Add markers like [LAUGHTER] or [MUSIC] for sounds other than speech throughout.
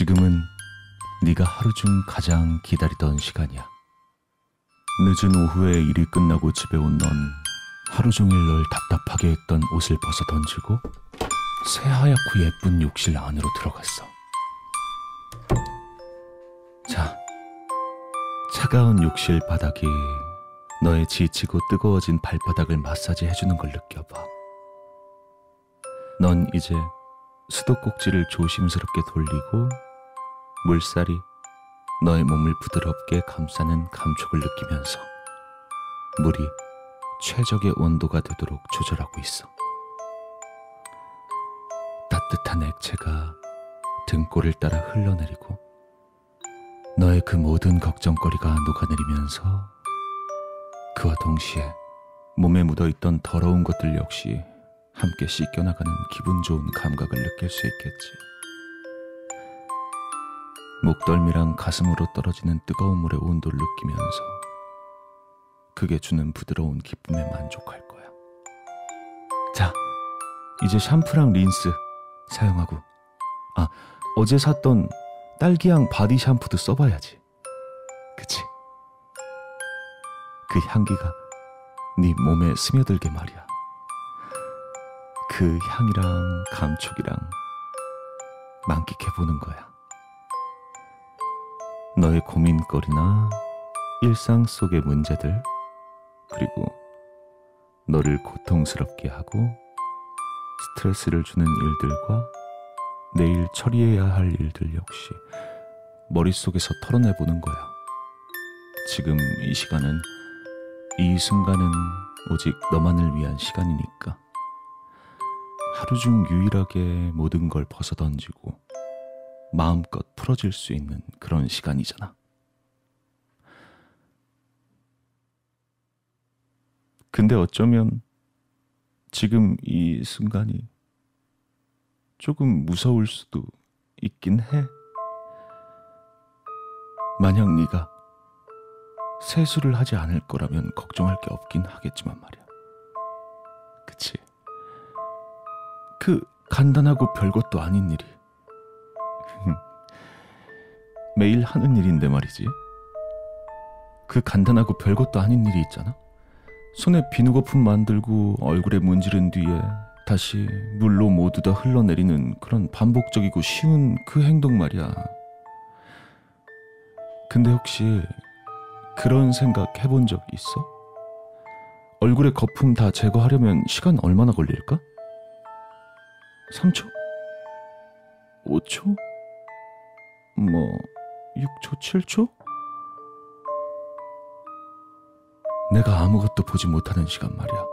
지금은 네가 하루 중 가장 기다리던 시간이야. 늦은 오후에 일이 끝나고 집에 온 넌 하루 종일 널 답답하게 했던 옷을 벗어 던지고 새하얗고 예쁜 욕실 안으로 들어갔어. 자, 차가운 욕실 바닥이 너의 지치고 뜨거워진 발바닥을 마사지 해주는 걸 느껴봐. 넌 이제 수도꼭지를 조심스럽게 돌리고 물살이 너의 몸을 부드럽게 감싸는 감촉을 느끼면서 물이 최적의 온도가 되도록 조절하고 있어. 따뜻한 액체가 등골을 따라 흘러내리고 너의 그 모든 걱정거리가 녹아내리면서 그와 동시에 몸에 묻어있던 더러운 것들 역시 함께 씻겨나가는 기분 좋은 감각을 느낄 수 있겠지. 목덜미랑 가슴으로 떨어지는 뜨거운 물의 온도를 느끼면서 그게 주는 부드러운 기쁨에 만족할 거야. 자, 이제 샴푸랑 린스 사용하고 아, 어제 샀던 딸기향 바디 샴푸도 써봐야지. 그치? 그 향기가 네 몸에 스며들게 말이야. 그 향이랑 감촉이랑 만끽해보는 거야. 너의 고민거리나 일상 속의 문제들, 그리고 너를 고통스럽게 하고 스트레스를 주는 일들과 내일 처리해야 할 일들 역시 머릿속에서 털어내보는 거야. 지금 이 시간은, 이 순간은 오직 너만을 위한 시간이니까. 하루 중 유일하게 모든 걸 벗어던지고 마음껏 풀어질 수 있는 그런 시간이잖아. 근데 어쩌면 지금 이 순간이 조금 무서울 수도 있긴 해. 만약 네가 세수를 하지 않을 거라면 걱정할 게 없긴 하겠지만 말이야. 그치? 그 간단하고 별것도 아닌 일이 매일 하는 일인데 말이지. 그 간단하고 별것도 아닌 일이 있잖아. 손에 비누거품 만들고 얼굴에 문지른 뒤에 다시 물로 모두 다 흘러내리는 그런 반복적이고 쉬운 그 행동 말이야. 근데 혹시 그런 생각 해본 적 있어? 얼굴에 거품 다 제거하려면 시간 얼마나 걸릴까? 3초? 5초? 뭐 6초, 7초? 내가 아무것도 보지 못하는 시간 말이야.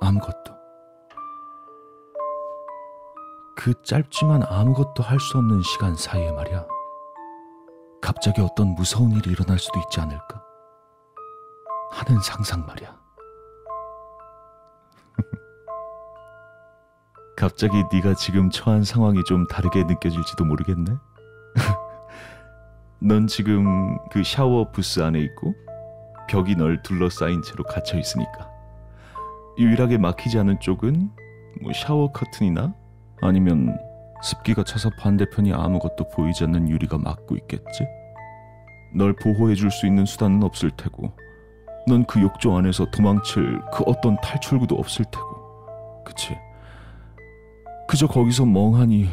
아무것도. 그 짧지만 아무것도 할 수 없는 시간 사이에 말이야. 갑자기 어떤 무서운 일이 일어날 수도 있지 않을까? 하는 상상 말이야. [LAUGHS] 갑자기 네가 지금 처한 상황이 좀 다르게 느껴질지도 모르겠네. [LAUGHS] 넌 지금 그 샤워 부스 안에 있고 벽이 널 둘러싸인 채로 갇혀 있으니까 유일하게 막히지 않은 쪽은 뭐 샤워 커튼이나 아니면 습기가 차서 반대편이 아무것도 보이지 않는 유리가 막고 있겠지. 널 보호해 줄 수 있는 수단은 없을 테고 넌 그 욕조 안에서 도망칠 그 어떤 탈출구도 없을 테고 그치? 그저 거기서 멍하니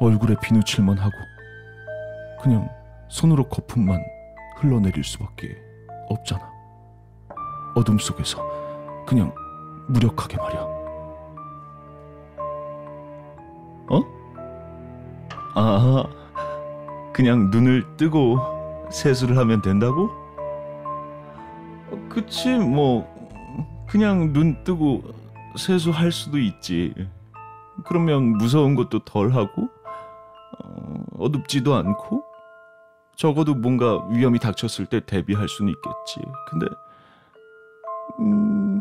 얼굴에 비누칠만 하고 그냥 손으로 거품만 흘러내릴 수밖에 없잖아. 어둠 속에서 그냥 무력하게 말이야. 어? 아, 그냥 눈을 뜨고 세수를 하면 된다고? 그치, 뭐, 그냥 눈 뜨고 세수할 수도 있지. 그러면 무서운 것도 덜 하고, 어, 어둡지도 않고, 적어도 뭔가 위험이 닥쳤을 때 대비할 수는 있겠지. 근데 음,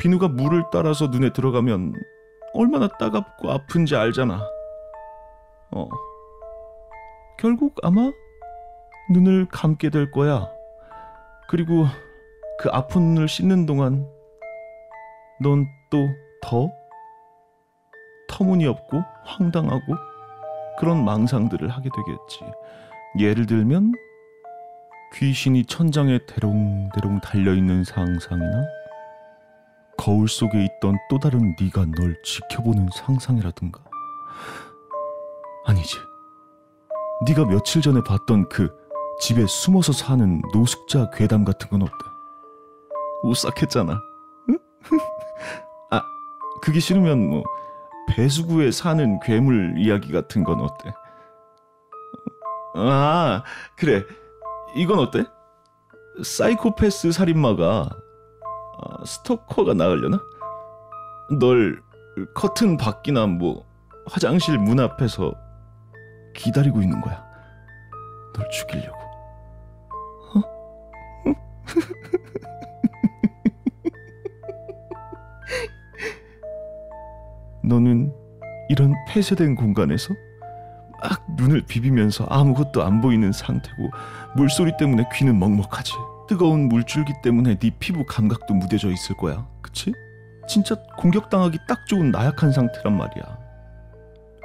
비누가 물을 따라서 눈에 들어가면 얼마나 따갑고 아픈지 알잖아. 어. 결국 아마 눈을 감게 될 거야. 그리고 그 아픈 눈을 씻는 동안 넌 또 더 터무니없고 황당하고 그런 망상들을 하게 되겠지. 예를 들면 귀신이 천장에 대롱대롱 달려 있는 상상이나 거울 속에 있던 또 다른 네가 널 지켜보는 상상이라든가. 아니지. 네가 며칠 전에 봤던 그 집에 숨어서 사는 노숙자 괴담 같은 건 어때? 오싹했잖아. 응? [LAUGHS] 아, 그게 싫으면 뭐 배수구에 사는 괴물 이야기 같은 건 어때? 아, 그래. 이건 어때? 사이코패스 살인마가 아, 스토커가 나으려나? 널 커튼 밖이나 뭐 화장실 문 앞에서 기다리고 있는 거야. 널 죽이려고. 어? [LAUGHS] 너는 이런 폐쇄된 공간에서 막 눈을 비비면서 아무것도 안 보이는 상태고 물소리 때문에 귀는 먹먹하지. 뜨거운 물줄기 때문에 네 피부 감각도 무뎌져 있을 거야. 그치? 진짜 공격당하기 딱 좋은 나약한 상태란 말이야.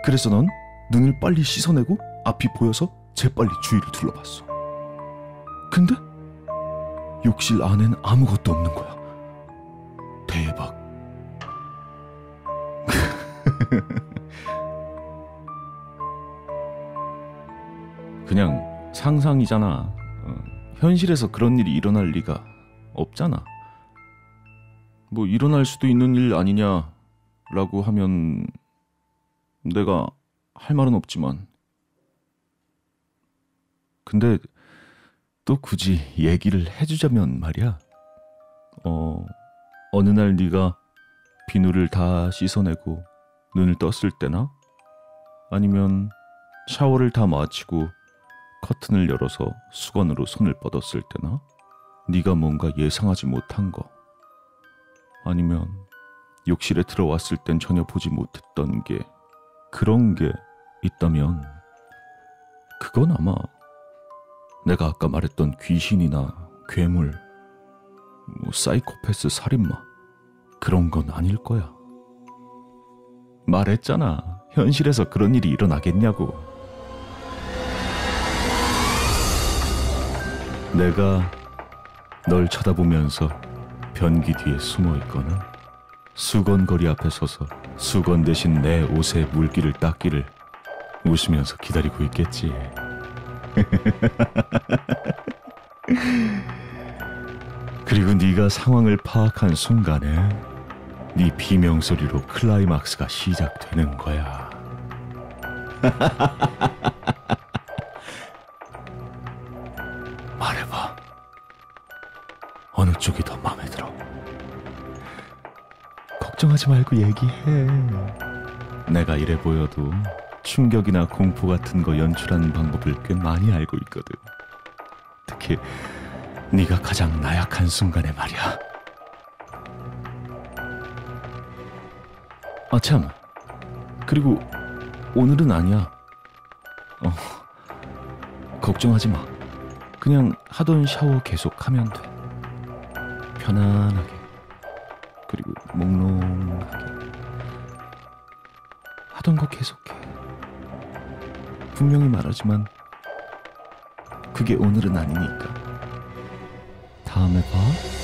그래서 넌 눈을 빨리 씻어내고 앞이 보여서 재빨리 주위를 둘러봤어. 근데 욕실 안엔 아무것도 없는 거야. 대박. [LAUGHS] 그냥 상상이잖아. 어, 현실에서 그런 일이 일어날 리가 없잖아. 뭐 일어날 수도 있는 일 아니냐라고 하면 내가 할 말은 없지만 근데 또 굳이 얘기를 해주자면 말이야. 어 어느 날 네가 비누를 다 씻어내고 눈을 떴을 때나 아니면 샤워를 다 마치고 커튼을 열어서 수건으로 손을 뻗었을 때나 네가 뭔가 예상하지 못한 거 아니면 욕실에 들어왔을 땐 전혀 보지 못했던 게 그런 게 있다면 그건 아마 내가 아까 말했던 귀신이나 괴물, 뭐 사이코패스 살인마 그런 건 아닐 거야. 말했잖아. 현실에서 그런 일이 일어나겠냐고. 내가 널 쳐다보면서 변기 뒤에 숨어 있거나 수건거리 앞에 서서 수건 대신 내 옷에 물기를 닦기를 웃으면서 기다리고 있겠지. [LAUGHS] 그리고 네가 상황을 파악한 순간에 네 비명 소리로 클라이막스가 시작되는 거야. [LAUGHS] 어느 쪽이 더 마음에 들어? 걱정하지 말고 얘기해. 내가 이래 보여도 충격이나 공포 같은 거 연출하는 방법을 꽤 많이 알고 있거든. 특히 네가 가장 나약한 순간에 말이야. 아 참. 그리고 오늘은 아니야. 어. 걱정하지 마. 그냥 하던 샤워 계속 하면 돼. 편안하게. 그리고 몽롱하게. 하던 거 계속해. 분명히 말하지만 그게 오늘은 아니니까. 다음에 봐.